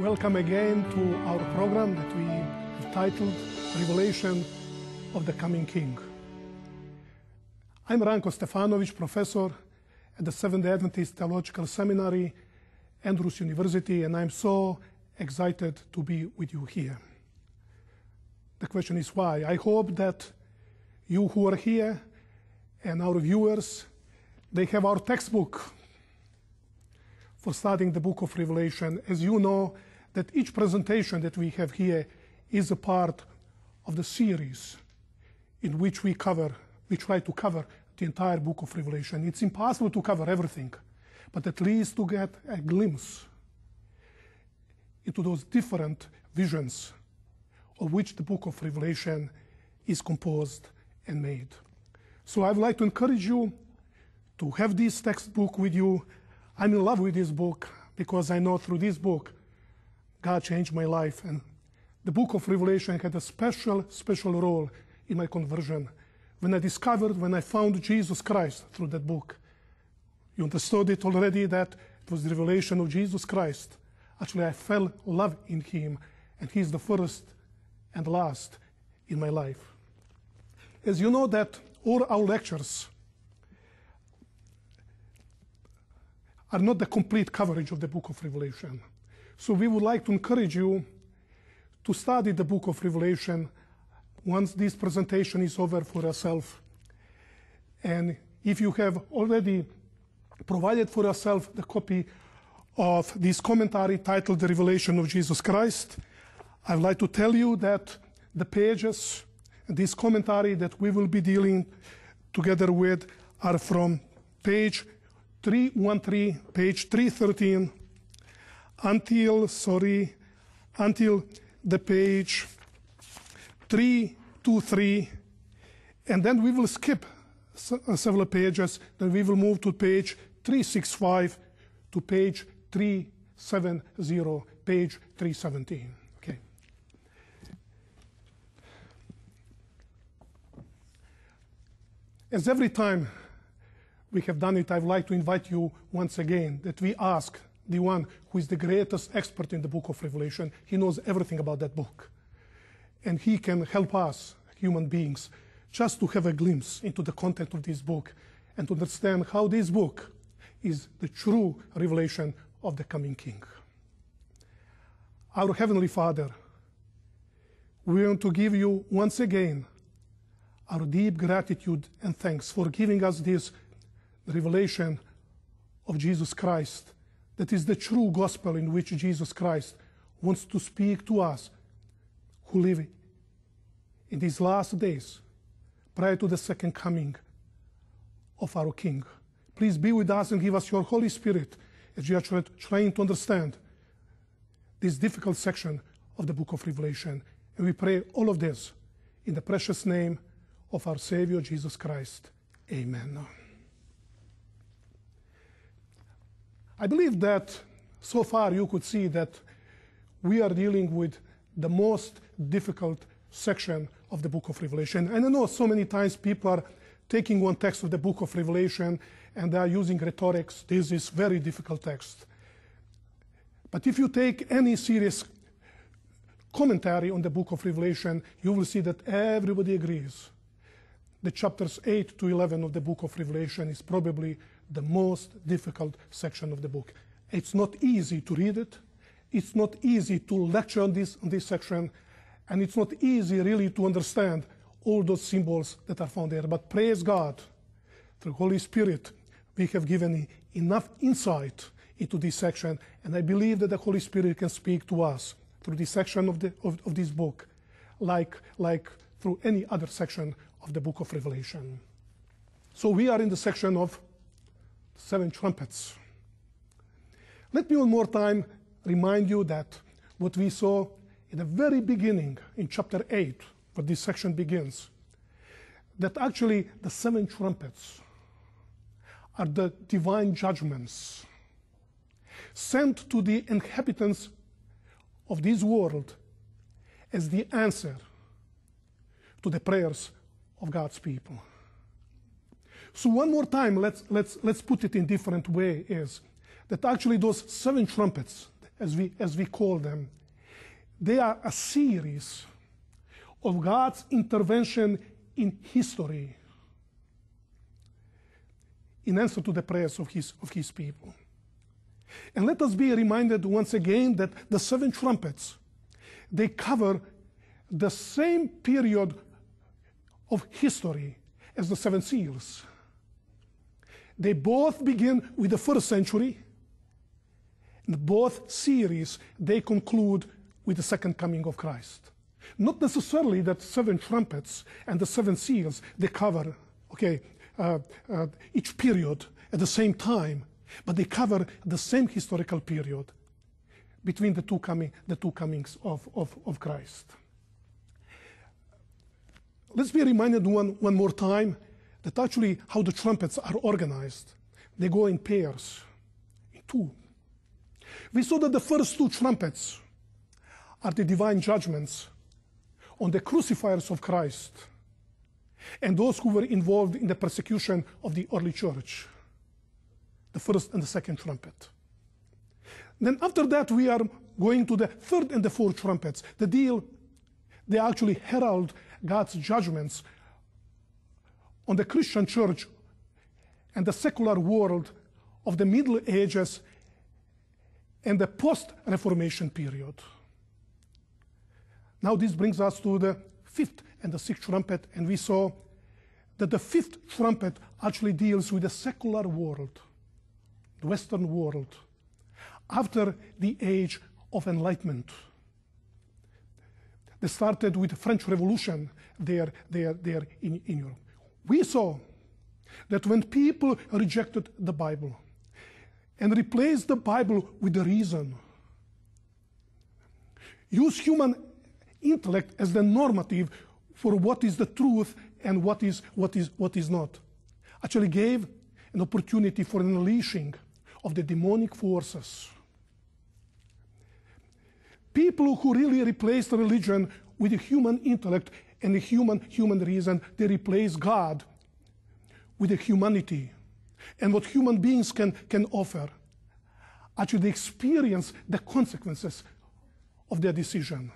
Welcome again to our program that we have titled Revelation of the Coming King. I'm Ranko Stefanovic, professor at the Seventh Adventist Theological Seminary, Andrews University, and I'm so excited to be with you here. The question is why? I hope that you who are here and our viewers, they have our textbook for studying the book of Revelation. As you know, that each presentation that we have here is a part of the series in which we cover, we try to cover the entire book of Revelation. It's impossible to cover everything, but at least to get a glimpse into those different visions of which the book of Revelation is composed and made. So I would like to encourage you to have this textbook with you I'm in love with this book because I know through this book God changed my life. And the book of Revelation had a special, special role in my conversion. When I discovered, when I found Jesus Christ through that book, you understood it already that it was the revelation of Jesus Christ. Actually, I fell love in Him, and He's the first and last in my life. As you know that all our lectures are not the complete coverage of the book of Revelation. So we would like to encourage you to study the book of Revelation once this presentation is over for yourself. And if you have already provided for yourself the copy of this commentary titled The Revelation of Jesus Christ, I would like to tell you that the pages, this commentary that we will be dealing together with are from page 313, page 313, until, sorry, until the page 323, and then we will skip uh, several pages, then we will move to page 365 to page 370, page 317. Okay. As every time we have done it, I'd like to invite you once again that we ask the one who is the greatest expert in the book of Revelation. He knows everything about that book. And he can help us, human beings, just to have a glimpse into the content of this book and to understand how this book is the true revelation of the coming King. Our Heavenly Father, we want to give you once again our deep gratitude and thanks for giving us this revelation of Jesus Christ. That is the true gospel in which Jesus Christ wants to speak to us who live in these last days prior to the second coming of our King. Please be with us and give us your Holy Spirit as we are trying to understand this difficult section of the book of Revelation. And we pray all of this in the precious name of our Savior Jesus Christ. Amen. I believe that so far you could see that we are dealing with the most difficult section of the book of Revelation. And I know so many times people are taking one text of the book of Revelation and they are using rhetorics. This is very difficult text. But if you take any serious commentary on the book of Revelation, you will see that everybody agrees. The chapters 8 to 11 of the book of Revelation is probably the most difficult section of the book. It's not easy to read it. It's not easy to lecture on this, on this section. And it's not easy really to understand all those symbols that are found there. But praise God, through the Holy Spirit, we have given enough insight into this section. And I believe that the Holy Spirit can speak to us through this section of, the, of, of this book, like, like through any other section of the book of Revelation. So we are in the section of seven trumpets. Let me one more time remind you that what we saw in the very beginning in chapter 8, where this section begins, that actually the seven trumpets are the divine judgments sent to the inhabitants of this world as the answer to the prayers of God's people. So one more time, let's, let's, let's put it in different way is that actually those seven trumpets as we, as we call them, they are a series of God's intervention in history in answer to the prayers of his, of his people. And let us be reminded once again that the seven trumpets, they cover the same period of history as the seven seals. They both begin with the first century, and both series they conclude with the second coming of Christ. Not necessarily that seven trumpets and the seven seals they cover, okay, uh, uh, each period at the same time, but they cover the same historical period between the two coming, the two comings of, of, of Christ. Let's be reminded one, one more time that actually how the trumpets are organized. They go in pairs, in two. We saw that the first two trumpets are the divine judgments on the crucifiers of Christ and those who were involved in the persecution of the early church. The first and the second trumpet. Then after that, we are going to the third and the fourth trumpets. The deal, they actually herald God's judgments on the Christian church and the secular world of the Middle Ages and the post Reformation period. Now, this brings us to the fifth and the sixth trumpet, and we saw that the fifth trumpet actually deals with the secular world, the Western world, after the age of enlightenment. They started with the French Revolution there, there, there in, in Europe. We saw that when people rejected the Bible and replaced the Bible with the reason, use human intellect as the normative for what is the truth and what is, what is, what is not, actually gave an opportunity for an unleashing of the demonic forces. People who really replaced religion with the human intellect and the human, human reason, they replace God with the humanity and what human beings can, can offer. Actually, they experience the consequences of their decision.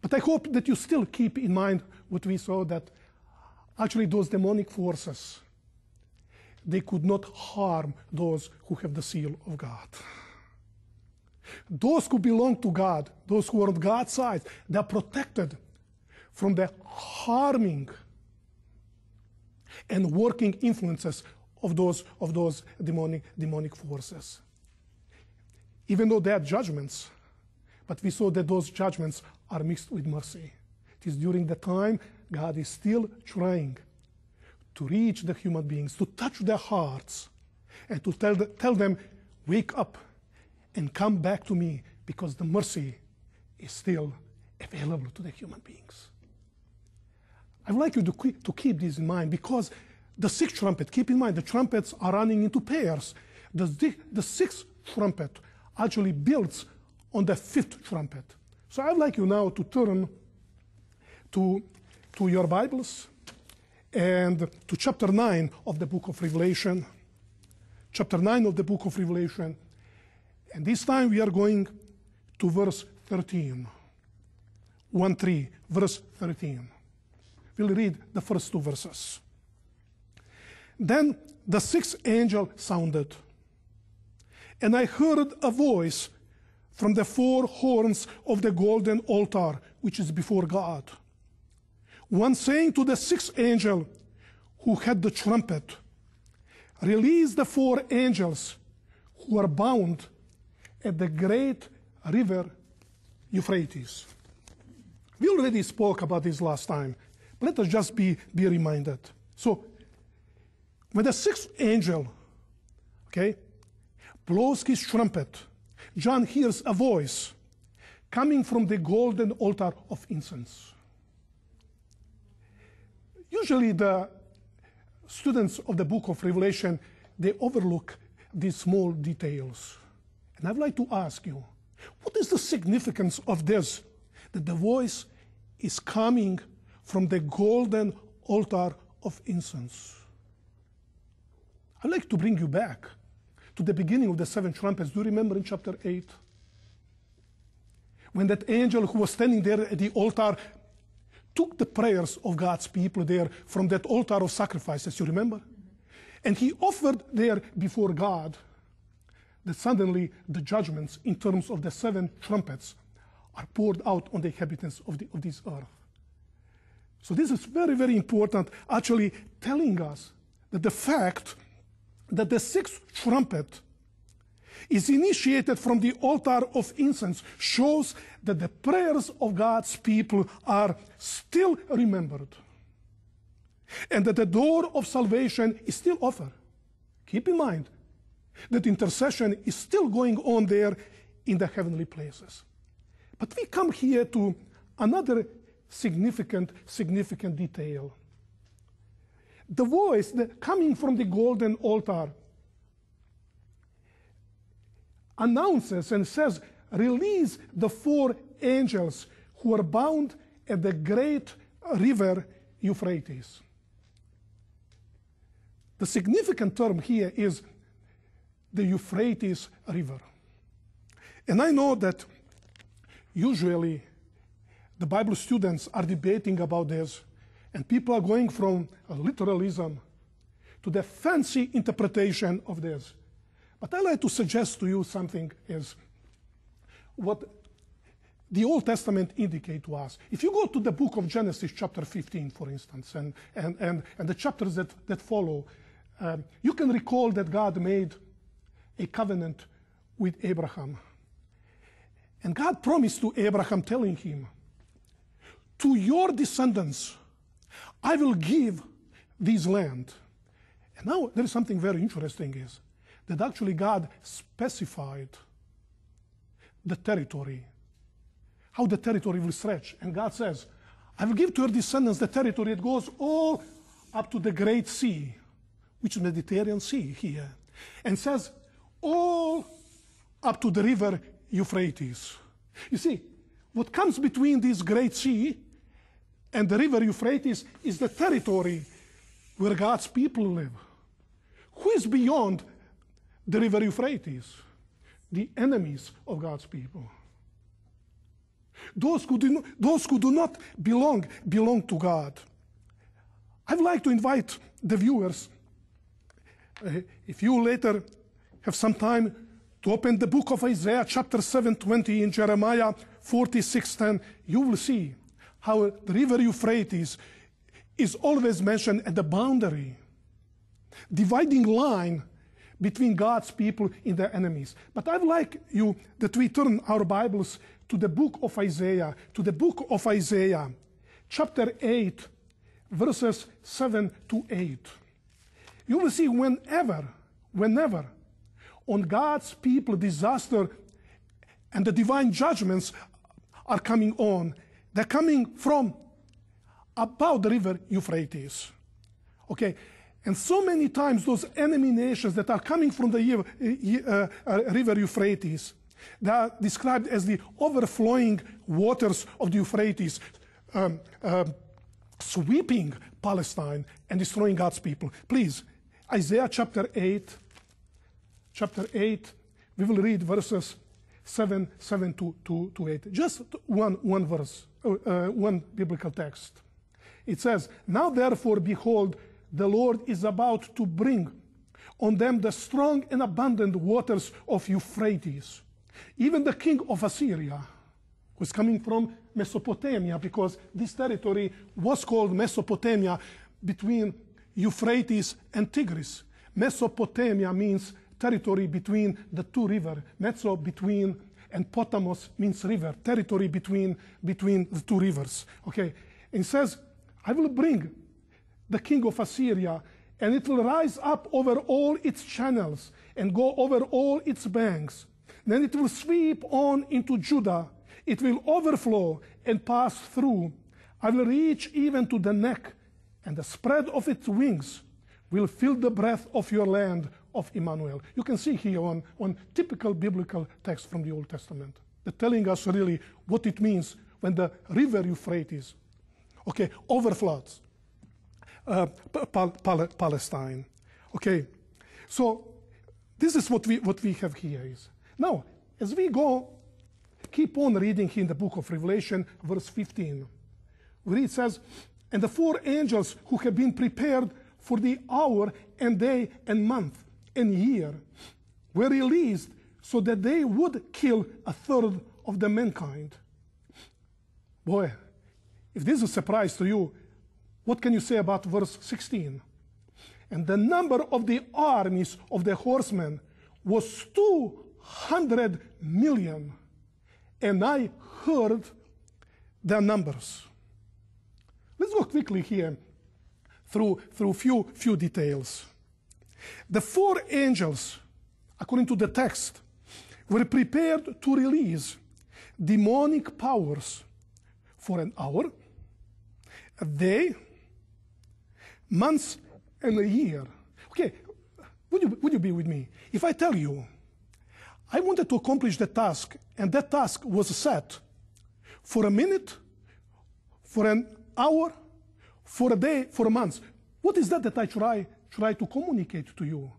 But I hope that you still keep in mind what we saw that actually those demonic forces, they could not harm those who have the seal of God. Those who belong to God, those who are on God's side, they are protected from the harming and working influences of those, of those demonic, demonic forces. Even though they are judgments, but we saw that those judgments are mixed with mercy. It is during the time God is still trying to reach the human beings, to touch their hearts, and to tell, the, tell them, wake up and come back to me because the mercy is still available to the human beings. I would like you to, to keep this in mind because the sixth trumpet, keep in mind, the trumpets are running into pairs. The, the sixth trumpet actually builds on the fifth trumpet. So I'd like you now to turn to, to your Bibles and to chapter 9 of the book of Revelation. Chapter 9 of the book of Revelation. And this time we are going to verse 13. 1 3, verse 13. We'll read the first two verses. Then the sixth angel sounded, and I heard a voice from the four horns of the golden altar which is before God. One saying to the sixth angel who had the trumpet, Release the four angels who are bound at the great river Euphrates. We already spoke about this last time. Let us just be, be reminded. So, when the sixth angel, okay, blows his trumpet, John hears a voice coming from the golden altar of incense. Usually, the students of the book of Revelation they overlook these small details. And I'd like to ask you, what is the significance of this? That the voice is coming from the golden altar of incense. I'd like to bring you back to the beginning of the seven trumpets. Do you remember in chapter 8? When that angel who was standing there at the altar took the prayers of God's people there from that altar of sacrifices, you remember? And he offered there before God that suddenly the judgments in terms of the seven trumpets are poured out on the inhabitants of, the, of this earth. So this is very, very important, actually telling us that the fact that the sixth trumpet is initiated from the altar of incense shows that the prayers of God's people are still remembered and that the door of salvation is still offered. Keep in mind that intercession is still going on there in the heavenly places. But we come here to another significant, significant detail. The voice coming from the golden altar announces and says, Release the four angels who are bound at the great river Euphrates. The significant term here is the Euphrates River. And I know that usually the Bible students are debating about this, and people are going from literalism to the fancy interpretation of this. But I'd like to suggest to you something is what the Old Testament indicate to us. If you go to the book of Genesis, chapter 15, for instance, and, and, and, and the chapters that, that follow, um, you can recall that God made a covenant with Abraham. And God promised to Abraham, telling him, To your descendants, I will give this land. And now there is something very interesting is that actually God specified the territory, how the territory will stretch. And God says, I will give to your descendants the territory that goes all up to the great sea, which is the Mediterranean Sea here, and says, all up to the river Euphrates. You see, what comes between this great sea and the river Euphrates is the territory where God's people live. Who is beyond the river Euphrates? The enemies of God's people. Those who, do not, those who do not belong, belong to God. I'd like to invite the viewers, uh, if you later have some time to open the book of Isaiah, chapter 720, in Jeremiah 46:10, you will see how the river Euphrates is always mentioned at the boundary, dividing line between God's people and their enemies. But I'd like you that we turn our Bibles to the book of Isaiah, to the book of Isaiah, chapter 8, verses 7 to 8. You will see whenever, whenever on God's people disaster and the divine judgments are coming on. They're coming from about the river Euphrates. Okay? And so many times, those enemy nations that are coming from the uh, uh, river Euphrates, they are described as the overflowing waters of the Euphrates, um, uh, sweeping Palestine and destroying God's people. Please, Isaiah chapter 8, chapter 8, we will read verses 7, 7 to, to, to 8. Just one, one verse, uh, uh, one biblical text. It says, Now therefore, behold, the Lord is about to bring on them the strong and abundant waters of Euphrates. Even the king of Assyria, who's coming from Mesopotamia, because this territory was called Mesopotamia between Euphrates and Tigris. Mesopotamia means territory between the two rivers. Mezzo between and Potamos means river, territory between, between the two rivers. Okay, and says, I will bring the king of Assyria, and it will rise up over all its channels and go over all its banks. Then it will sweep on into Judah. It will overflow and pass through. I will reach even to the neck, and the spread of its wings will fill the breadth of your land of Emmanuel. You can see here on, on typical biblical text from the Old Testament. They're telling us really what it means when the river Euphrates, okay, overfloods uh, Pal Pal Palestine. Okay, so this is what we, what we have here is. Now, as we go, keep on reading in the book of Revelation, verse 15, where it says, And the four angels who have been prepared for the hour and day and month and year were released so that they would kill a third of the mankind. Boy, if this is a surprise to you, what can you say about verse 16? And the number of the armies of the horsemen was 200 million. And I heard their numbers. Let's go quickly here through through few few details. The four angels, according to the text, were prepared to release demonic powers for an hour, a day, months, and a year. Okay, would you, would you be with me? If I tell you, I wanted to accomplish the task, and that task was set for a minute, for an hour, for a day, for a month. What is that that I try, try to communicate to you?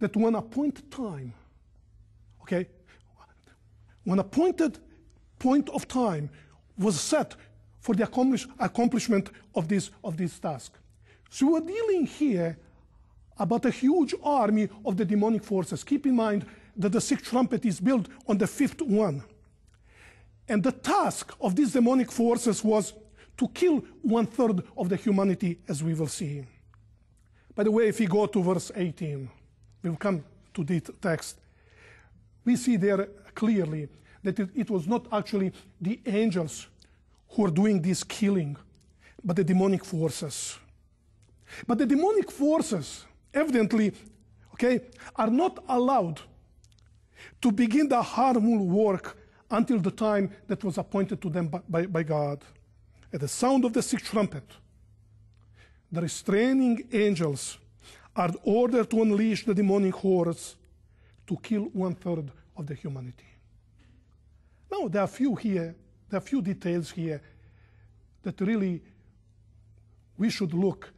That when a appointed time, okay, when appointed point of time was set for the accomplish, accomplishment of this, of this task. So we're dealing here about a huge army of the demonic forces. Keep in mind that the sixth trumpet is built on the fifth one. And the task of these demonic forces was to kill one third of the humanity, as we will see. By the way, if we go to verse 18, we'll come to this text. We see there clearly that it, it was not actually the angels who are doing this killing, but the demonic forces. But the demonic forces, evidently, okay, are not allowed to begin the harmful work until the time that was appointed to them by, by, by God. At the sound of the sixth trumpet, the restraining angels are ordered to unleash the demonic hordes to kill one third of the humanity. Now, there are few here, there are few details here that really we should look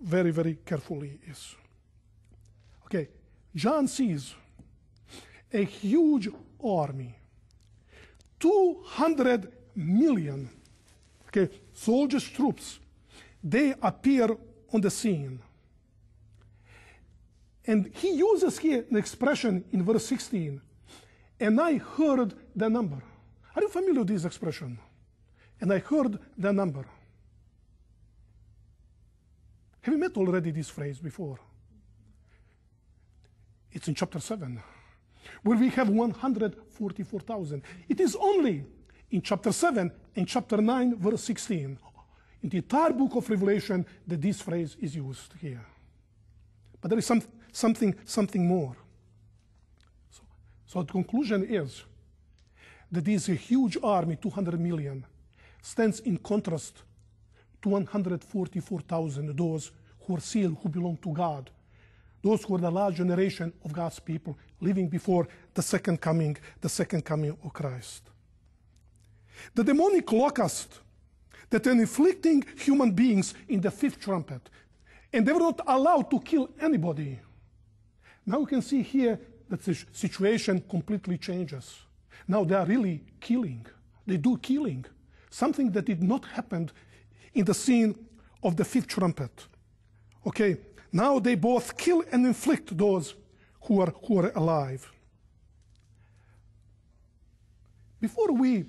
very, very carefully is. Okay, John sees a huge army, 200 million, okay, soldiers, troops, they appear on the scene. And he uses here an expression in verse 16, and I heard the number. Are you familiar with this expression? And I heard the number. Have you met already this phrase before? It's in chapter 7, where we have 144,000. It is only in chapter 7 and chapter 9, verse 16, in the entire book of Revelation, that this phrase is used here. But there is some, something, something more. So, so the conclusion is that this huge army, 200 million, stands in contrast to 144,000, those who are sealed, who belong to God, those who are the last generation of God's people living before the second coming, the second coming of Christ. The demonic locust that are inflicting human beings in the fifth trumpet, and they were not allowed to kill anybody. Now you can see here that the situation completely changes. Now they are really killing. They do killing. Something that did not happen in the scene of the fifth trumpet. Okay, now they both kill and inflict those who are, who are alive. Before we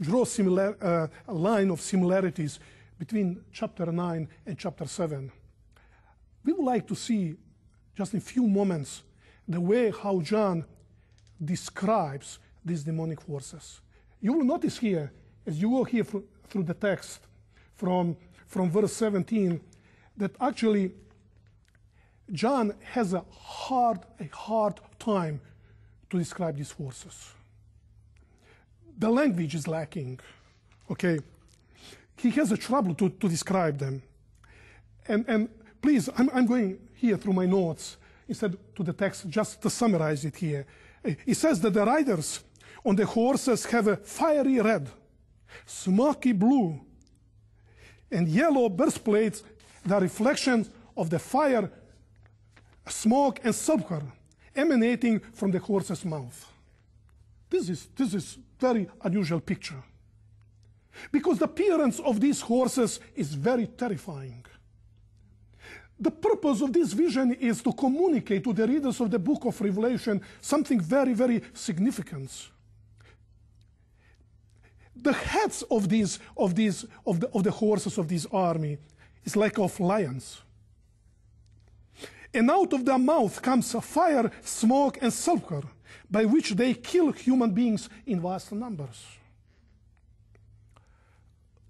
draw similar, uh, a line of similarities between chapter 9 and chapter 7, we would like to see just in a few moments the way how John describes these demonic forces. You will notice here, as you go here through the text from, from verse 17, that actually John has a hard, a hard time to describe these forces. The language is lacking, okay? He has a trouble to, to describe them. And, and please, I'm, I'm going here through my notes instead to the text just to summarize it here. It says that the riders on the horses have a fiery red, smoky blue, and yellow breastplates, the reflection of the fire, smoke, and sulfur. emanating from the horse's mouth. This is, this is very unusual picture. Because the appearance of these horses is very terrifying. The purpose of this vision is to communicate to the readers of the book of Revelation something very, very significant. The heads of these, of these, of the, of the horses of this army is like of lions. And out of their mouth comes fire, smoke, and sulfur, by which they kill human beings in vast numbers.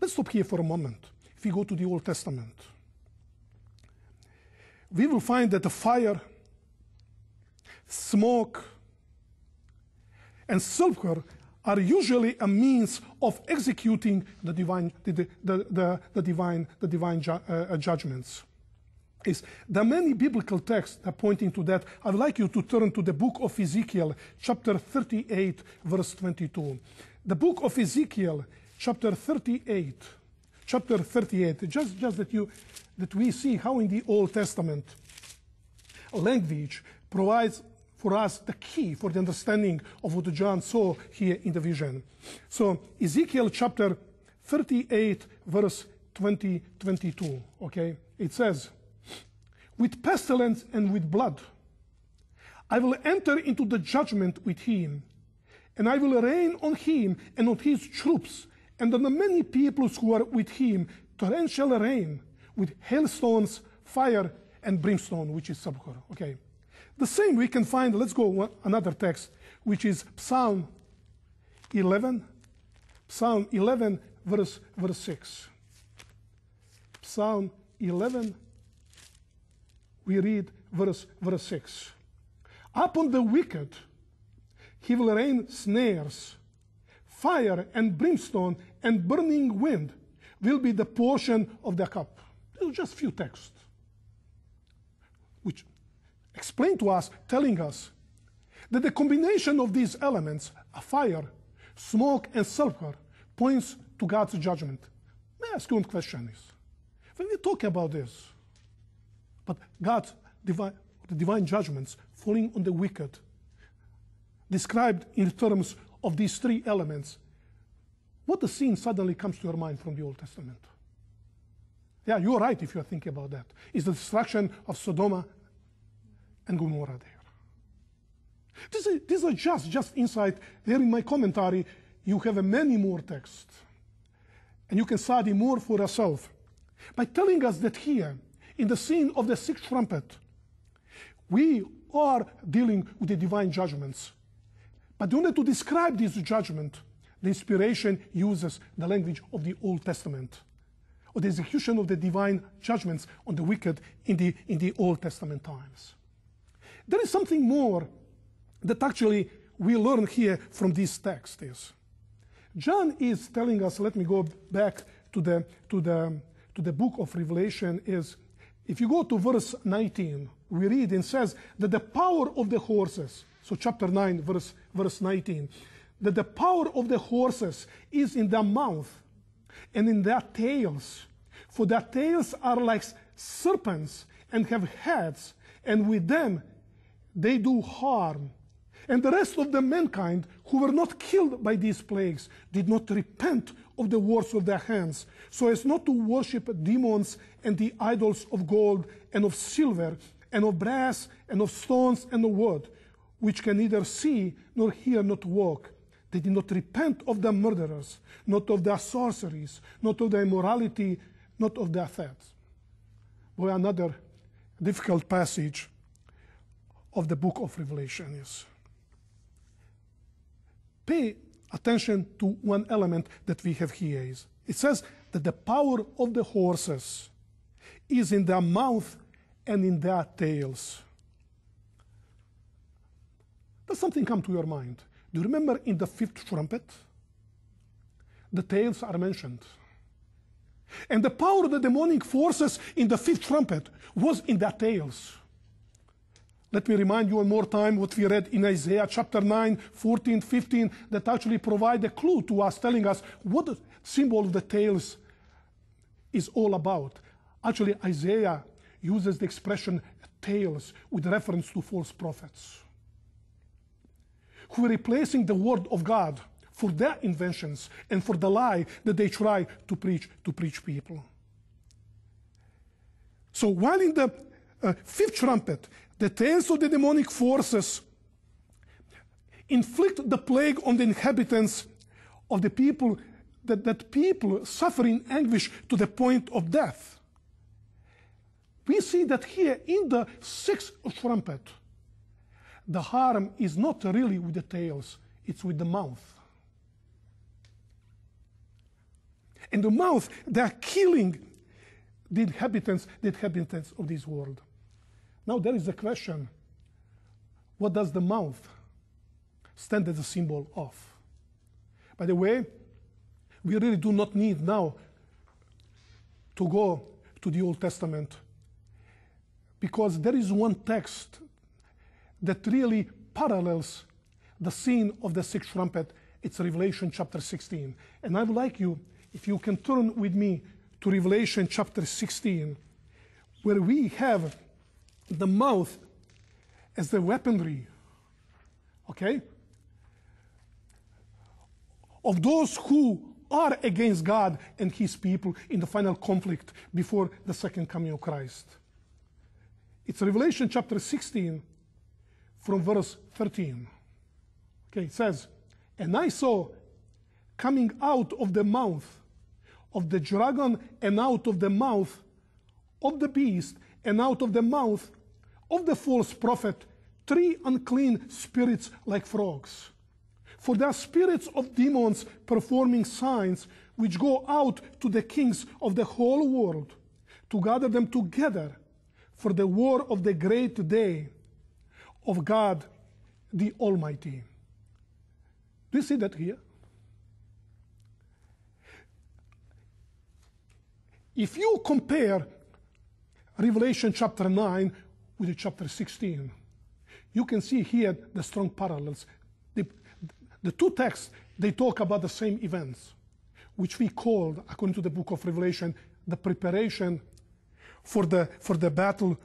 Let's stop here for a moment. If we go to the Old Testament, we will find that the fire, smoke, and sulfur are usually a means of executing the divine, the, the, the, the divine, the divine ju uh, judgments. Is are many biblical texts pointing to that. I'd like you to turn to the book of Ezekiel, chapter 38, verse 22. The book of Ezekiel, chapter 38, chapter 38, just, just that, you, that we see how in the Old Testament language provides for us the key for the understanding of what John saw here in the vision. So Ezekiel chapter 38, verse 20, 22, okay? It says, with pestilence and with blood, I will enter into the judgment with him, and I will rain on him and on his troops, and on the many peoples who are with him, torrential rain, with hailstones, fire, and brimstone, which is sulfur. Okay. The same we can find, let's go one, another text, which is Psalm 11, Psalm 11, verse, verse 6. Psalm 11, we read verse, verse 6. Upon the wicked he will rain snares, fire and brimstone and burning wind will be the portion of the cup. These are just few texts which explain to us, telling us that the combination of these elements, a fire, smoke, and sulfur, points to God's judgment. May I ask you one question is, when we talk about this, but God's divine, the divine judgments falling on the wicked, described in terms of these three elements, what the scene suddenly comes to your mind from the Old Testament? Yeah, you're right if you're thinking about that. Is the destruction of Sodom and Gomorrah there. This is, these are just, just insight. There in my commentary, you have many more texts. And you can study more for yourself by telling us that here, in the scene of the sixth trumpet, we are dealing with the divine judgments. But in order to describe this judgment, the inspiration uses the language of the Old Testament, or the execution of the divine judgments on the wicked in the, in the Old Testament times. There is something more that actually we learn here from this text is John is telling us, let me go back to the, to the, to the book of Revelation, is if you go to verse 19, we read and says that the power of the horses, so chapter 9, verse, verse 19, that the power of the horses is in their mouth and in their tails. For their tails are like serpents and have heads, and with them they do harm. And the rest of the mankind who were not killed by these plagues did not repent of the works of their hands, so as not to worship demons and the idols of gold and of silver and of brass and of stones and of wood, which can neither see nor hear nor walk. They did not repent of their murderers, not of their sorceries, not of their immorality, not of their thefts. Boy, another difficult passage of the book of Revelation is. Pay attention to one element that we have here is it says that the power of the horses is in their mouth and in their tails. Does something come to your mind? Do you remember in the fifth trumpet? The tails are mentioned. And the power of the demonic forces in the fifth trumpet was in their tails. Let me remind you one more time what we read in Isaiah chapter 9, 14, 15, that actually provide a clue to us, telling us what the symbol of the tails is all about. Actually, Isaiah uses the expression tails with reference to false prophets. who are replacing the word of God for their inventions and for the lie that they try to preach to preach people. So while in the uh, fifth trumpet, the tails of the demonic forces inflict the plague on the inhabitants of the people, that, that people suffer in anguish to the point of death. We see that here in the sixth trumpet, the harm is not really with the tails, it's with the mouth. In the mouth, they are killing the inhabitants, the inhabitants of this world. Now there is a question. What does the mouth stand as a symbol of? By the way, we really do not need now to go to the Old Testament because there is one text that really parallels the scene of the sixth trumpet. It's Revelation chapter 16. And I would like you, if you can turn with me to Revelation chapter 16, where we have the mouth as the weaponry, okay, of those who are against God and his people in the final conflict before the second coming of Christ. It's Revelation chapter 16 from verse 13. Okay, it says, And I saw coming out of the mouth of the dragon and out of the mouth of the beast and out of the mouth of the false prophet three unclean spirits like frogs. For they are spirits of demons performing signs which go out to the kings of the whole world to gather them together for the war of the great day of God the Almighty. Do you see that here? If you compare Revelation chapter 9 with chapter 16, you can see here the strong parallels. The, the two texts, they talk about the same events, which we called, according to the book of Revelation, the preparation for the, for the battle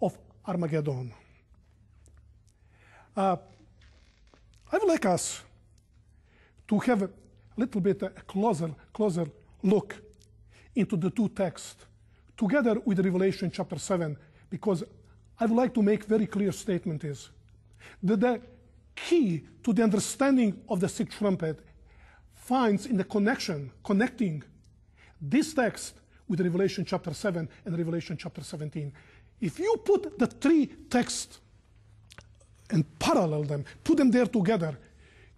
of Armageddon. Uh, I would like us to have a little bit a closer, closer look into the two texts together with Revelation chapter 7 because I would like to make very clear statement is that the key to the understanding of the sixth trumpet finds in the connection, connecting this text with Revelation chapter 7 and Revelation chapter 17. If you put the three texts and parallel them, put them there together,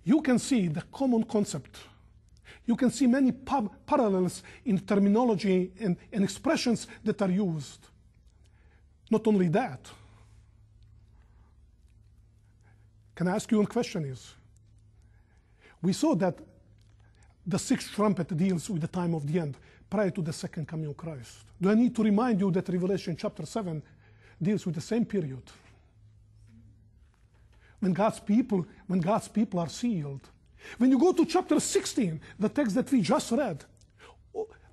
you can see the common concept you can see many parallels in terminology and, and expressions that are used. Not only that, can I ask you one question is, we saw that the sixth trumpet deals with the time of the end, prior to the second coming of Christ. Do I need to remind you that Revelation chapter 7 deals with the same period? When God's people, when God's people are sealed, when you go to chapter 16, the text that we just read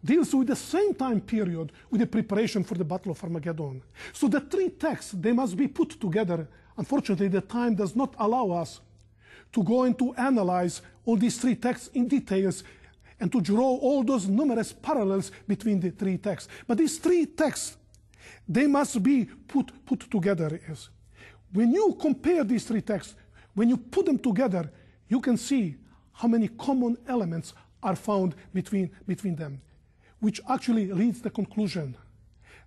deals with the same time period with the preparation for the Battle of Armageddon. So the three texts, they must be put together. Unfortunately, the time does not allow us to go and to analyze all these three texts in details and to draw all those numerous parallels between the three texts. But these three texts, they must be put, put together. As when you compare these three texts, when you put them together, you can see how many common elements are found between, between them, which actually leads the conclusion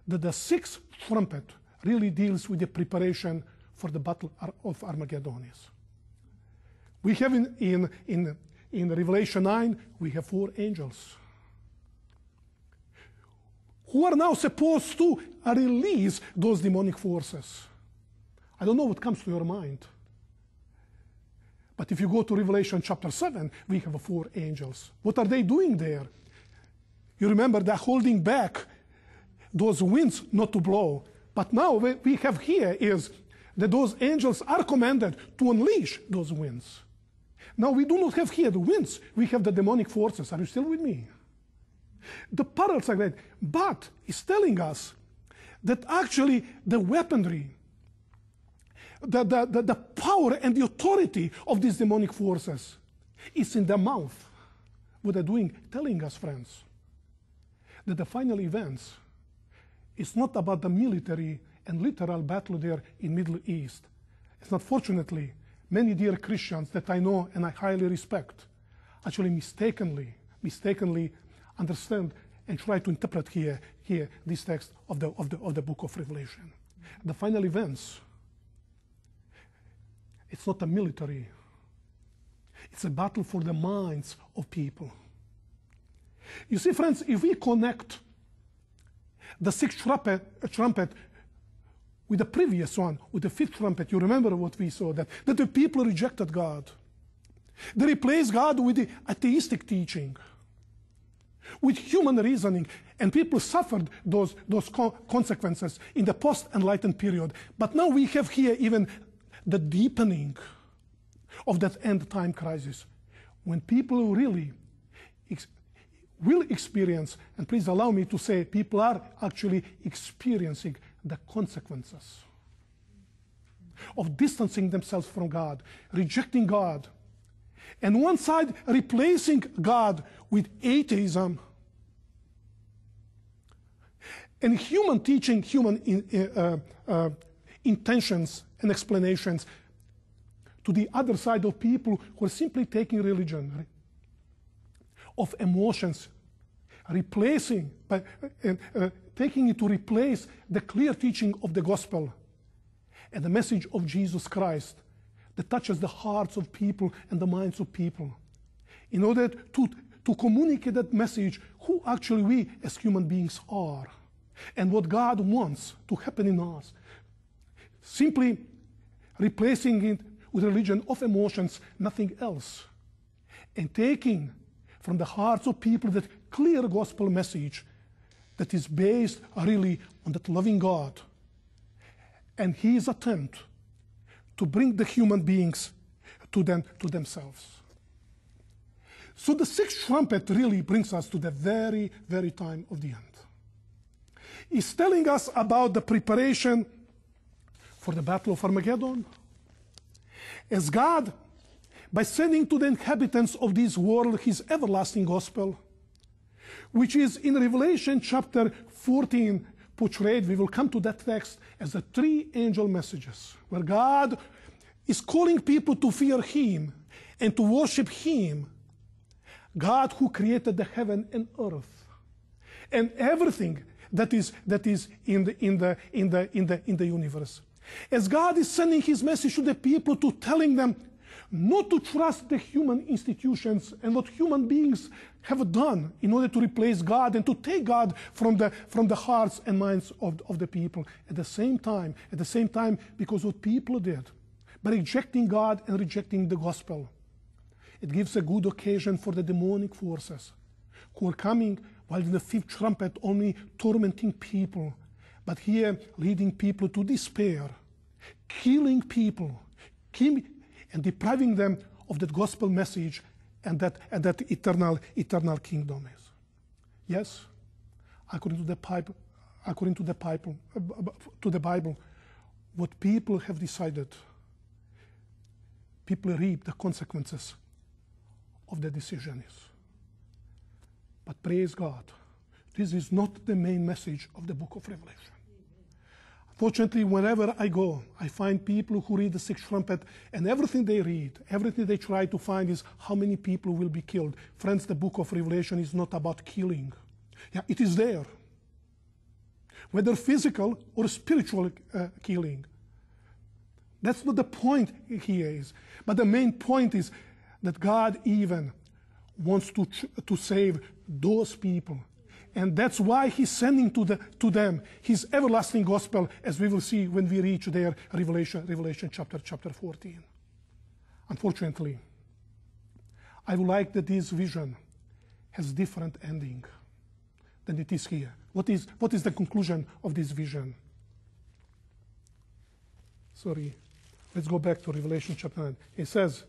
that the sixth trumpet really deals with the preparation for the battle of Armageddon. We have in, in, in, in Revelation 9, we have four angels who are now supposed to release those demonic forces. I don't know what comes to your mind. But if you go to Revelation chapter 7, we have four angels. What are they doing there? You remember they're holding back those winds not to blow. But now what we have here is that those angels are commanded to unleash those winds. Now we do not have here the winds, we have the demonic forces. Are you still with me? The parallels are great, but it's telling us that actually the weaponry the, the, the, the power and the authority of these demonic forces is in their mouth. What they're doing, telling us, friends, that the final events is not about the military and literal battle there in Middle East. It's not fortunately many dear Christians that I know and I highly respect actually mistakenly, mistakenly understand and try to interpret here, here this text of the, of, the, of the book of Revelation. The final events, it's not a military, it's a battle for the minds of people. You see, friends, if we connect the sixth trumpet, trumpet with the previous one, with the fifth trumpet, you remember what we saw that, that the people rejected God. They replaced God with the atheistic teaching, with human reasoning, and people suffered those, those consequences in the post enlightened period. But now we have here even the deepening of that end time crisis when people really will experience, and please allow me to say, people are actually experiencing the consequences of distancing themselves from God, rejecting God, and one side replacing God with atheism. And human teaching, human in, uh, uh, intentions and explanations to the other side of people who are simply taking religion of emotions, replacing, by, uh, uh, taking it to replace the clear teaching of the gospel and the message of Jesus Christ that touches the hearts of people and the minds of people in order to, to communicate that message who actually we as human beings are and what God wants to happen in us. Simply replacing it with a religion of emotions, nothing else. And taking from the hearts of people that clear gospel message that is based really on that loving God and his attempt to bring the human beings to, them, to themselves. So the sixth trumpet really brings us to the very, very time of the end. It's telling us about the preparation for the battle of Armageddon. As God, by sending to the inhabitants of this world his everlasting gospel, which is in Revelation chapter 14 portrayed, we will come to that text as the three angel messages, where God is calling people to fear Him and to worship Him, God who created the heaven and earth and everything that is, that is in, the, in, the, in, the, in, the, in the universe. As God is sending His message to the people to telling them not to trust the human institutions and what human beings have done in order to replace God and to take God from the, from the hearts and minds of, of the people. At the same time, at the same time, because what people did by rejecting God and rejecting the gospel, it gives a good occasion for the demonic forces who are coming while in the fifth trumpet only tormenting people, but here leading people to despair, killing people, and depriving them of that gospel message and that, and that eternal, eternal kingdom is. Yes, according to the Bible, according to the Bible, to the Bible, what people have decided, people reap the consequences of the decisions. But praise God, this is not the main message of the book of Revelation. Fortunately, wherever I go, I find people who read the sixth trumpet, and everything they read, everything they try to find is how many people will be killed. Friends, the book of Revelation is not about killing. Yeah, it is there. Whether physical or spiritual uh, killing. That's not the point here is. But the main point is that God even wants to, to save those people and that's why he's sending to, the, to them his everlasting gospel, as we will see when we reach there, Revelation, Revelation chapter, chapter 14. Unfortunately, I would like that this vision has different ending than it is here. What is, what is the conclusion of this vision? Sorry, let's go back to Revelation chapter 9. It says,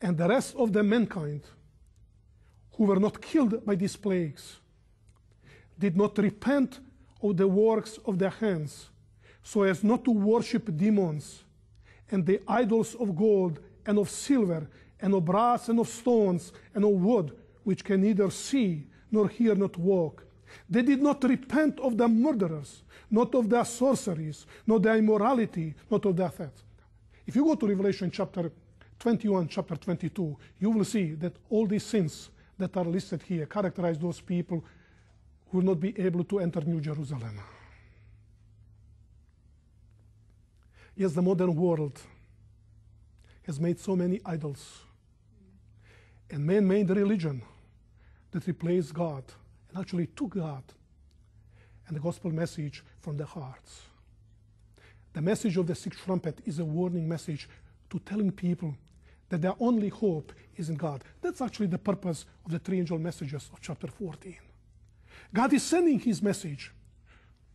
And the rest of the mankind who were not killed by these plagues did not repent of the works of their hands so as not to worship demons and the idols of gold and of silver and of brass and of stones and of wood, which can neither see nor hear nor walk. They did not repent of the murderers, not of their sorceries, not their immorality, not of their theft. If you go to Revelation chapter 21, chapter 22, you will see that all these sins that are listed here characterize those people will not be able to enter New Jerusalem. Yes, the modern world has made so many idols and man made religion that replaced God and actually took God and the gospel message from their hearts. The message of the sixth trumpet is a warning message to telling people that their only hope is in God. That's actually the purpose of the three angel messages of chapter 14. God is sending his message,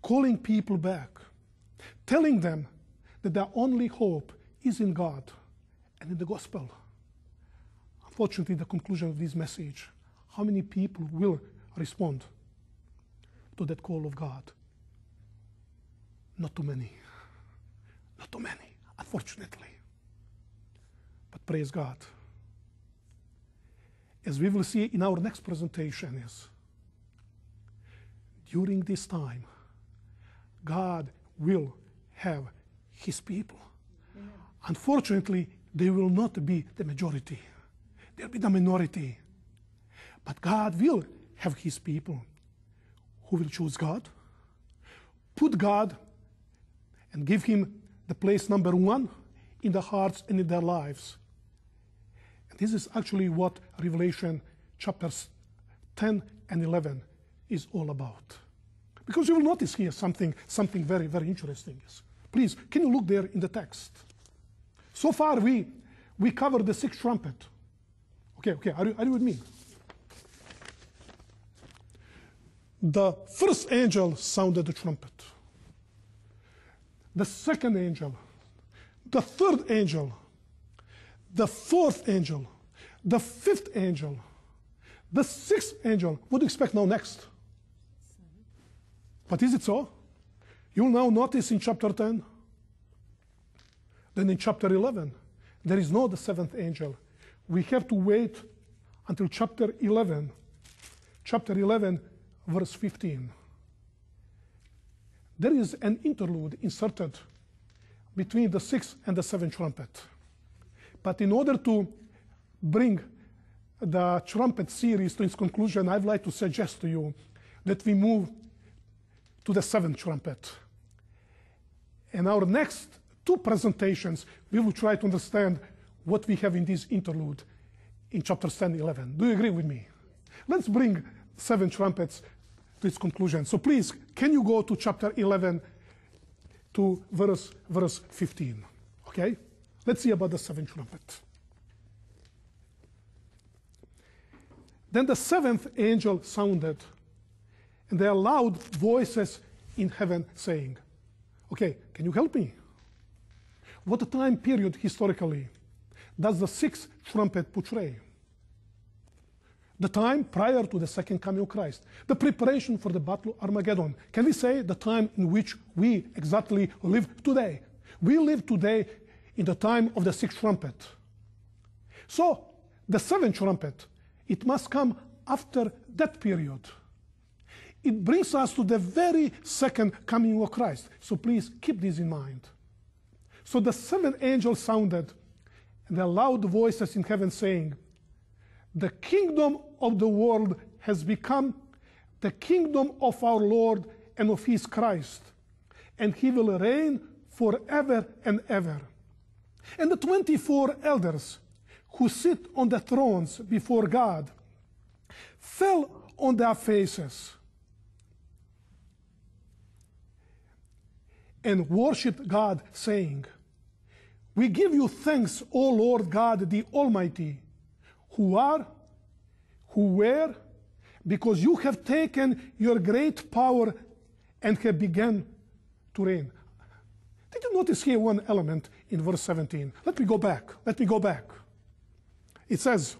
calling people back, telling them that their only hope is in God and in the gospel. Unfortunately, the conclusion of this message, how many people will respond to that call of God? Not too many. Not too many, unfortunately. But praise God. As we will see in our next presentation is during this time, God will have his people. Amen. Unfortunately, they will not be the majority. They'll be the minority. But God will have his people who will choose God, put God, and give him the place number one in their hearts and in their lives. And this is actually what Revelation chapters 10 and 11 is all about. Because you will notice here something, something very, very interesting. Please, can you look there in the text? So far, we, we covered the sixth trumpet. Okay, okay, are you, are you with me? The first angel sounded the trumpet. The second angel, the third angel, the fourth angel, the fifth angel, the sixth angel. What do you expect now next? But is it so? You'll now notice in chapter 10, then in chapter 11, there is no the seventh angel. We have to wait until chapter 11. Chapter 11, verse 15. There is an interlude inserted between the sixth and the seventh trumpet. But in order to bring the trumpet series to its conclusion, I'd like to suggest to you that we move to the seventh trumpet. In our next two presentations, we will try to understand what we have in this interlude in chapters 10 and 11. Do you agree with me? Let's bring seven trumpets to its conclusion. So please, can you go to chapter 11 to verse, verse 15? Okay? Let's see about the seventh trumpet. Then the seventh angel sounded, and there are loud voices in heaven saying, Okay, can you help me? What time period historically does the sixth trumpet portray? The time prior to the second coming of Christ, the preparation for the battle of Armageddon. Can we say the time in which we exactly live today? We live today in the time of the sixth trumpet. So, the seventh trumpet, it must come after that period. It brings us to the very second coming of Christ. So please keep this in mind. So the seventh angel sounded, and there loud voices in heaven saying, The kingdom of the world has become the kingdom of our Lord and of his Christ, and he will reign forever and ever. And the 24 elders who sit on the thrones before God fell on their faces and worshiped God, saying, We give you thanks, O Lord God the Almighty, who are, who were, because you have taken your great power and have begun to reign. Did you notice here one element in verse 17? Let me go back. Let me go back. It says,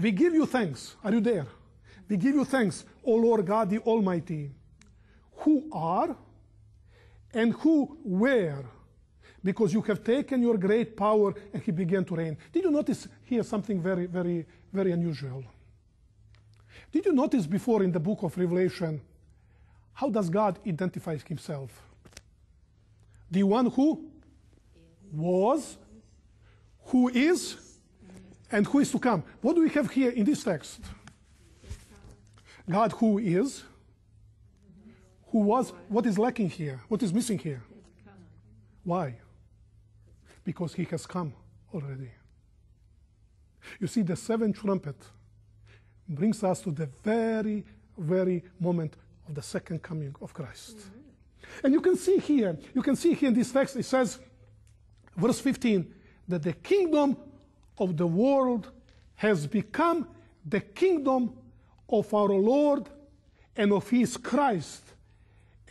We give you thanks. Are you there? We give you thanks, O Lord God the Almighty, who are and who where? Because you have taken your great power and he began to reign. Did you notice here something very, very, very unusual? Did you notice before in the book of Revelation, how does God identify himself? The one who was, who is, and who is to come. What do we have here in this text? God who is, who was, what is lacking here? What is missing here? Why? Because he has come already. You see, the seventh trumpet brings us to the very, very moment of the second coming of Christ. And you can see here, you can see here in this text, it says, verse 15, that the kingdom of the world has become the kingdom of our Lord and of his Christ.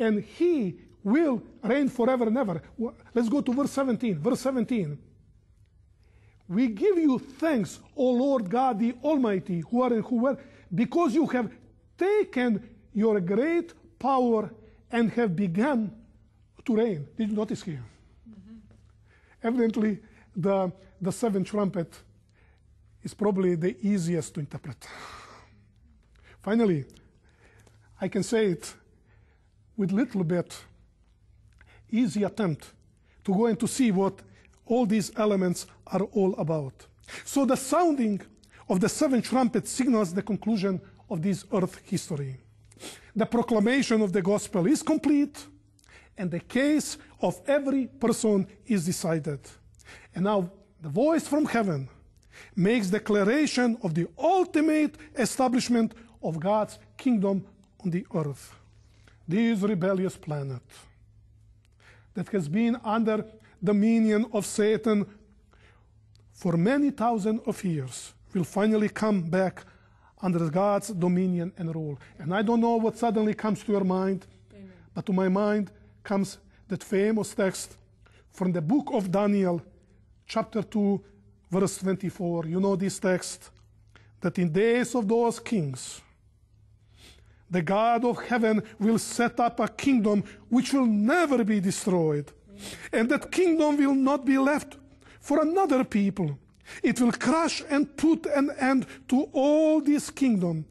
And he will reign forever and ever. Let's go to verse 17. Verse 17. We give you thanks, O Lord God the Almighty, who are and who were, because you have taken your great power and have begun to reign. Did you notice here? Mm-hmm. Evidently, the, the seventh trumpet is probably the easiest to interpret. Finally, I can say it with little bit easy attempt to go and to see what all these elements are all about. So the sounding of the seventh trumpet signals the conclusion of this earth history. The proclamation of the gospel is complete, and the case of every person is decided. And now the voice from heaven makes declaration of the ultimate establishment of God's kingdom on the earth. This rebellious planet that has been under the dominion of Satan for many thousands of years will finally come back under God's dominion and rule. And I don't know what suddenly comes to your mind, Amen. but to my mind comes that famous text from the book of Daniel, chapter 2, verse 24. You know this text that in days of those kings, the God of heaven will set up a kingdom which will never be destroyed. And that kingdom will not be left for another people. It will crush and put an end to all this kingdom,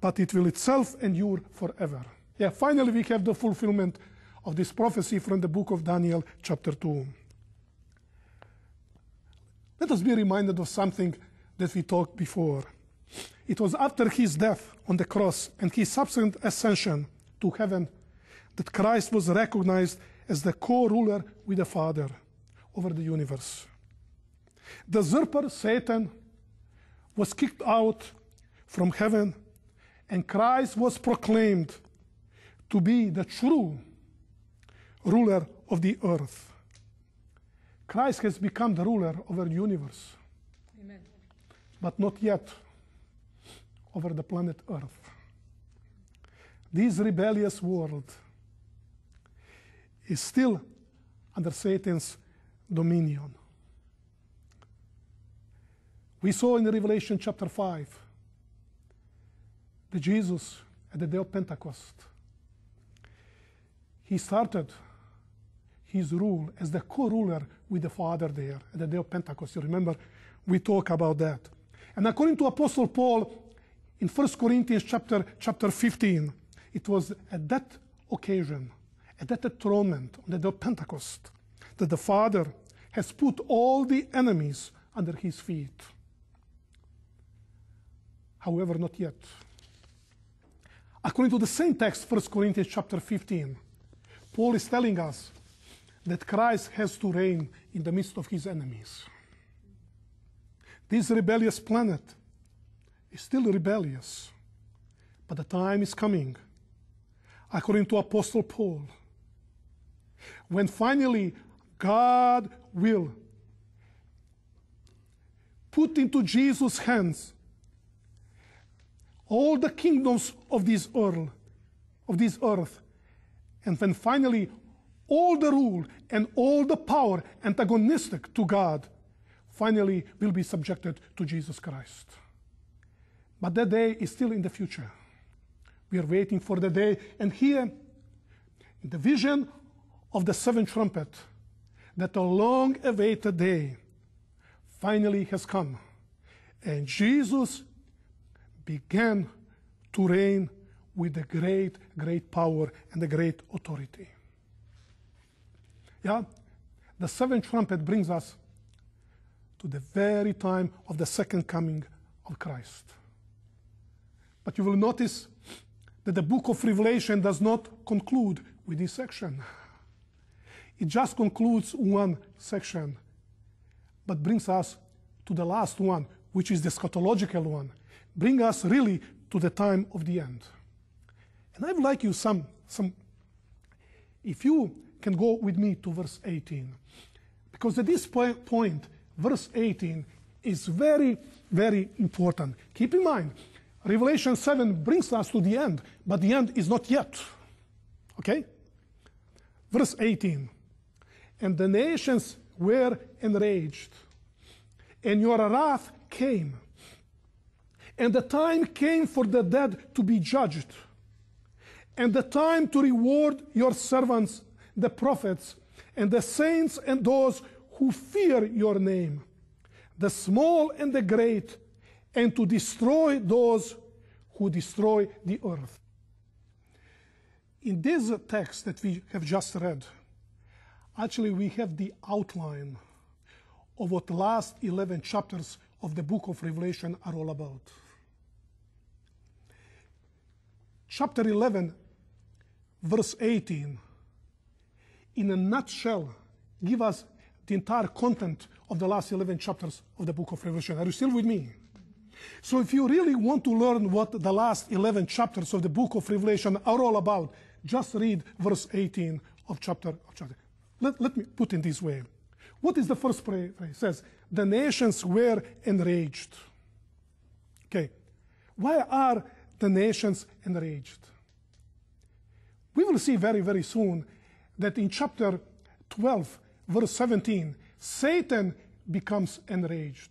but it will itself endure forever. Yeah, finally, we have the fulfillment of this prophecy from the book of Daniel, chapter 2. Let us be reminded of something that we talked before. It was after his death on the cross and his subsequent ascension to heaven that Christ was recognized as the co ruler with the Father over the universe. The usurper, Satan, was kicked out from heaven, and Christ was proclaimed to be the true ruler of the earth. Christ has become the ruler over the universe. Amen. But not yet over the planet Earth. This rebellious world is still under Satan's dominion. We saw in Revelation chapter 5 that Jesus, at the day of Pentecost, he started his rule as the co-ruler with the Father there at the day of Pentecost. You remember we talk about that. And according to Apostle Paul in 1 Corinthians chapter, chapter 15, it was at that occasion, at that atonement on the day of Pentecost, that the Father has put all the enemies under his feet. However, not yet. According to the same text, 1 Corinthians chapter 15, Paul is telling us that Christ has to reign in the midst of his enemies. This rebellious planet is still rebellious, but the time is coming, according to Apostle Paul, when finally God will put into Jesus' hands all the kingdoms of this earth, of this earth, and when finally all the rule and all the power antagonistic to God finally will be subjected to Jesus Christ. But that day is still in the future. We are waiting for the day. And here, in the vision of the seventh trumpet that the long awaited day finally has come. And Jesus began to reign with a great, great power and a great authority. Yeah? The seventh trumpet brings us to the very time of the second coming of Christ. But you will notice that the book of Revelation does not conclude with this section. It just concludes one section, but brings us to the last one, which is the eschatological one. Bring us really to the time of the end. And I would like you some, some if you can go with me to verse 18. Because at this point, verse 18 is very, very important. Keep in mind, Revelation 7 brings us to the end, but the end is not yet. Okay? Verse 18 And the nations were enraged, and your wrath came. And the time came for the dead to be judged, and the time to reward your servants, the prophets, and the saints and those who fear your name, the small and the great, and to destroy those who destroy the earth. In this text that we have just read, actually we have the outline of what the last 11 chapters of the book of Revelation are all about. Chapter 11, verse 18, in a nutshell, give us the entire content of the last 11 chapters of the book of Revelation. Are you still with me? So, if you really want to learn what the last 11 chapters of the book of Revelation are all about, just read verse 18 of chapter. Of chapter. Let, let me put it this way. What is the first phrase? It says, The nations were enraged. Okay. Why are the nations enraged? We will see very, very soon that in chapter 12, verse 17, Satan becomes enraged.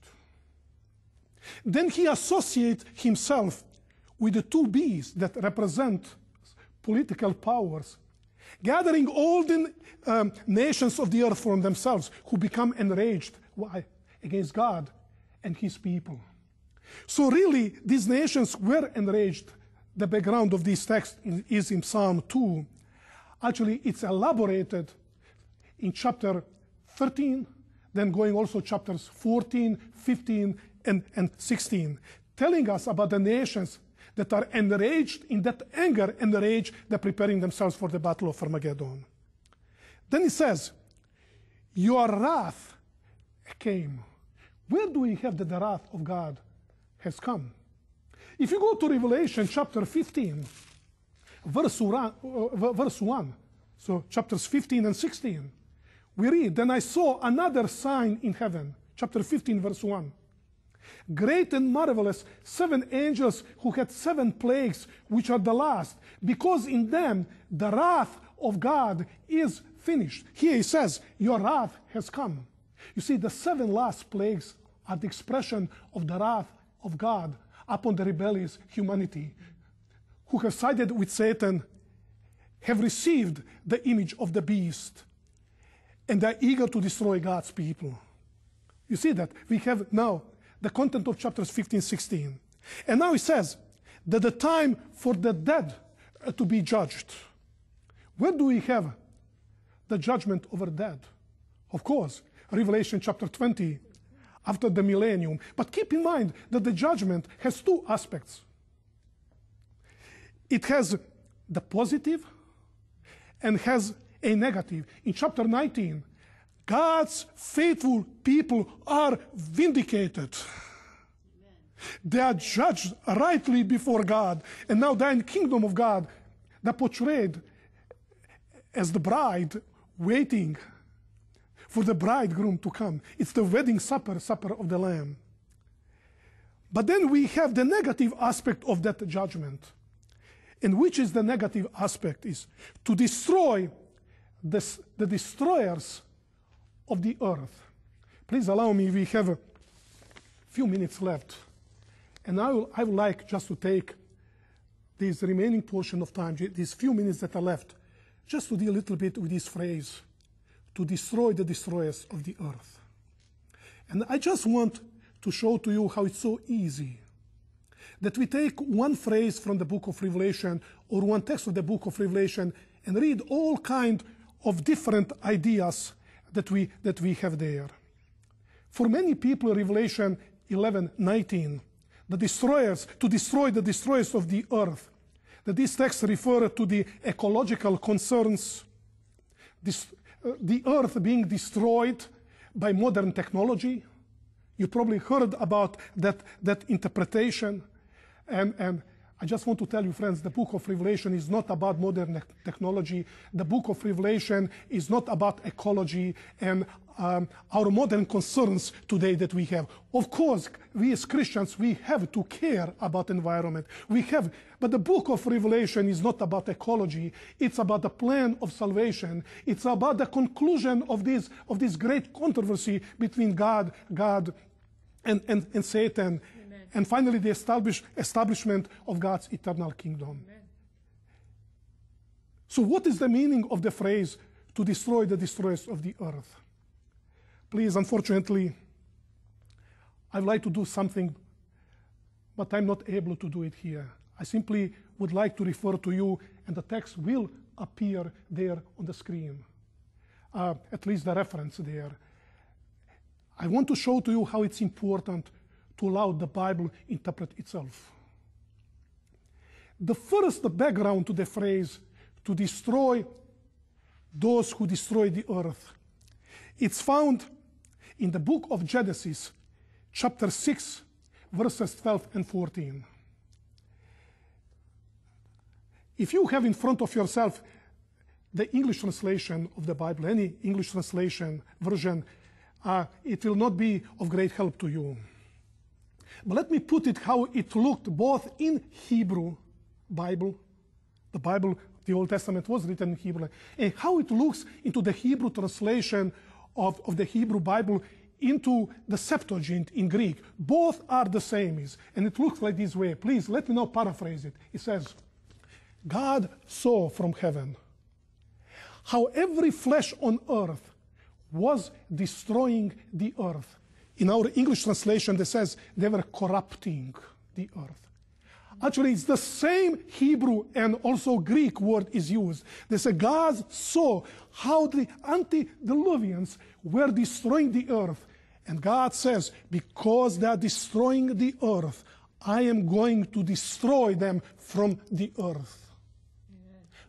Then he associates himself with the two beasts that represent political powers, gathering all the um, nations of the earth from themselves who become enraged. Why? Against God and his people. So, really, these nations were enraged. The background of this text is in Psalm 2. Actually, it's elaborated in chapter 13, then going also chapters 14, 15, and, and 16, telling us about the nations that are enraged in that anger and rage, they're preparing themselves for the battle of Armageddon. Then he says, Your wrath came. Where do we have that the wrath of God has come? If you go to Revelation chapter 15, verse 1, uh, verse 1 so chapters 15 and 16, we read, Then I saw another sign in heaven, chapter 15, verse 1 great and marvelous, seven angels who had seven plagues, which are the last, because in them the wrath of God is finished. Here he says, Your wrath has come. You see, the seven last plagues are the expression of the wrath of God upon the rebellious humanity who have sided with Satan, have received the image of the beast, and they're eager to destroy God's people. You see that? We have now the content of chapters 15, 16. And now he says that the time for the dead uh, to be judged. Where do we have the judgment over dead? Of course, Revelation chapter 20, after the millennium. But keep in mind that the judgment has two aspects. It has the positive and has a negative. In chapter 19, God's faithful people are vindicated. They are judged rightly before God. And now they're in the kingdom of God. They're portrayed as the bride waiting for the bridegroom to come. It's the wedding supper, supper of the Lamb. But then we have the negative aspect of that judgment. And which is the negative aspect? Is to destroy this, the destroyers of the earth. Please allow me, we have a few minutes left. And I, will, I would like just to take this remaining portion of time, these few minutes that are left, just to deal a little bit with this phrase, to destroy the destroyers of the earth. And I just want to show to you how it's so easy that we take one phrase from the book of Revelation or one text of the book of Revelation and read all kind of different ideas that we, that we have there. For many people, Revelation 11, 19, the destroyers, to destroy the destroyers of the earth, that these texts refer to the ecological concerns, this, uh, the earth being destroyed by modern technology. You probably heard about that, that interpretation. And, and I just want to tell you, friends, the book of Revelation is not about modern technology. The book of Revelation is not about ecology and um, our modern concerns today that we have. Of course, we as Christians, we have to care about environment. We have, but the book of Revelation is not about ecology. It's about the plan of salvation. It's about the conclusion of this, of this great controversy between God, God and, and, and Satan. And finally, the establish, establishment of God's eternal kingdom. Amen. So, what is the meaning of the phrase to destroy the destroyers of the earth? Please, unfortunately, I'd like to do something, but I'm not able to do it here. I simply would like to refer to you, and the text will appear there on the screen, uh, at least the reference there. I want to show to you how it's important to allow the Bible interpret itself. The first background to the phrase to destroy those who destroy the earth. It's found in the book of Genesis, chapter 6, verses 12 and 14. If you have in front of yourself the English translation of the Bible, any English translation version, uh, it will not be of great help to you. But let me put it how it looked both in Hebrew Bible, the Bible, the Old Testament was written in Hebrew, and how it looks into the Hebrew translation of, of the Hebrew Bible into the Septuagint in Greek. Both are the same, Is, and it looks like this way. Please let me now paraphrase it. It says, God saw from heaven how every flesh on earth was destroying the earth. In our English translation, it says they were corrupting the earth. Actually, it's the same Hebrew and also Greek word is used. They say God saw how the antediluvians were destroying the earth. And God says, because they are destroying the earth, I am going to destroy them from the earth.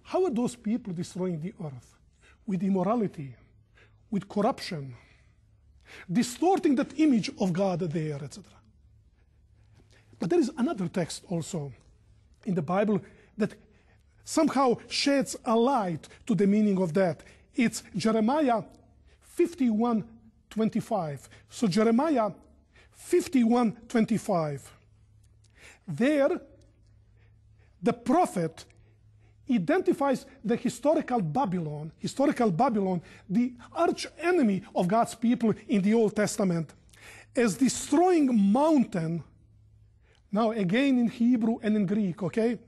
How are those people destroying the earth? With immorality, with corruption, distorting that image of God there, etc. But there is another text also in the Bible that somehow sheds a light to the meaning of that. It's Jeremiah 51 25. So, Jeremiah 51 25. There, the prophet identifies the historical Babylon, historical Babylon, the arch enemy of God's people in the Old Testament, as destroying mountain. Now, again in Hebrew and in Greek, okay?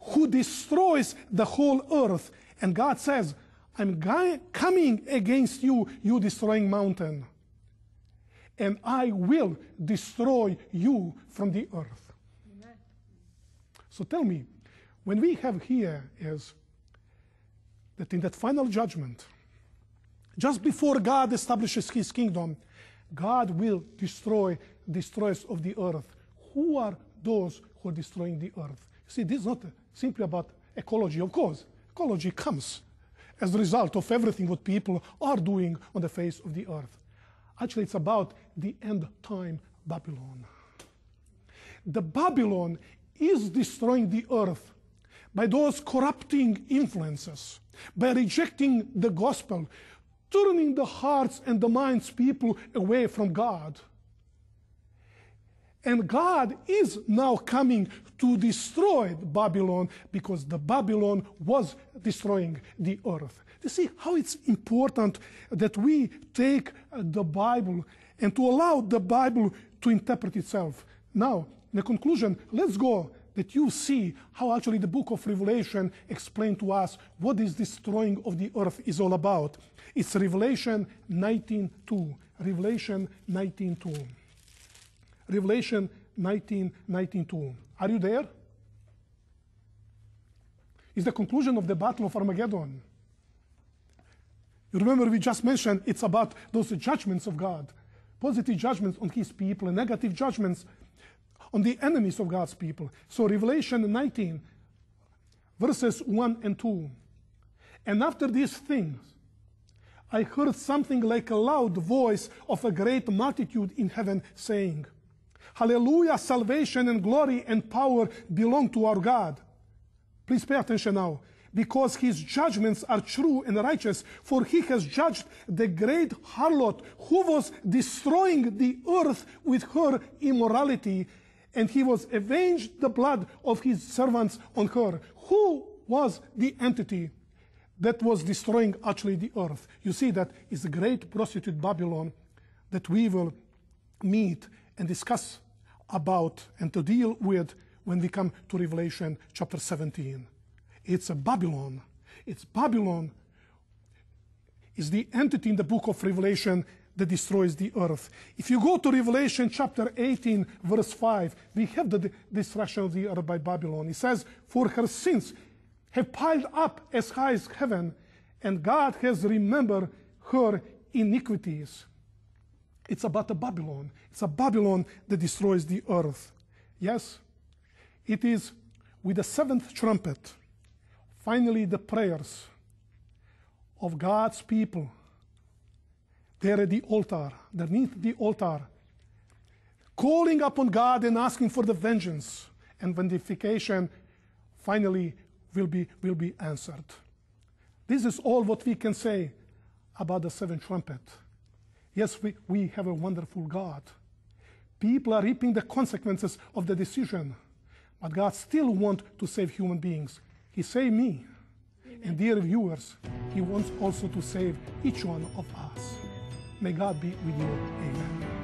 Who destroys the whole earth. And God says, I'm coming against you, you destroying mountain. And I will destroy you from the earth. Amen. So tell me, when we have here is that in that final judgment, just before God establishes his kingdom, God will destroy destroyers of the earth. Who are those who are destroying the earth? See, this is not simply about ecology. Of course, ecology comes as a result of everything what people are doing on the face of the earth. Actually, it's about the end time Babylon. The Babylon is destroying the earth by those corrupting influences, by rejecting the gospel, turning the hearts and the minds people away from God. And God is now coming to destroy Babylon because the Babylon was destroying the earth. You see how it's important that we take the Bible and to allow the Bible to interpret itself. Now, in the conclusion, let's go that you see how actually the book of Revelation explained to us what this destroying of the earth is all about. It's Revelation 19.2. Revelation 19.2. Revelation 19.19.2. Are you there? It's the conclusion of the Battle of Armageddon. You remember we just mentioned it's about those judgments of God. Positive judgments on his people and negative judgments on the enemies of God's people. So Revelation 19, verses 1 and 2. And after these things, I heard something like a loud voice of a great multitude in heaven saying, Hallelujah, salvation and glory and power belong to our God. Please pay attention now because his judgments are true and righteous, for he has judged the great harlot who was destroying the earth with her immorality, and he was avenged the blood of his servants on her. Who was the entity that was destroying actually the earth? You see, that is the great prostitute Babylon that we will meet and discuss about and to deal with when we come to Revelation chapter 17. It's a Babylon. It's Babylon is the entity in the book of Revelation that destroys the earth. If you go to Revelation chapter 18, verse 5, we have the destruction of the earth by Babylon. It says, For her sins have piled up as high as heaven, and God has remembered her iniquities. It's about a Babylon. It's a Babylon that destroys the earth. Yes, it is with the seventh trumpet finally the prayers of God's people there at the altar, underneath the altar, calling upon God and asking for the vengeance and vindication finally will be, will be answered. This is all what we can say about the seventh trumpet. Yes, we, we have a wonderful God. People are reaping the consequences of the decision, but God still wants to save human beings. He saved me. Amen. And dear viewers, He wants also to save each one of us. May God be with you. Amen.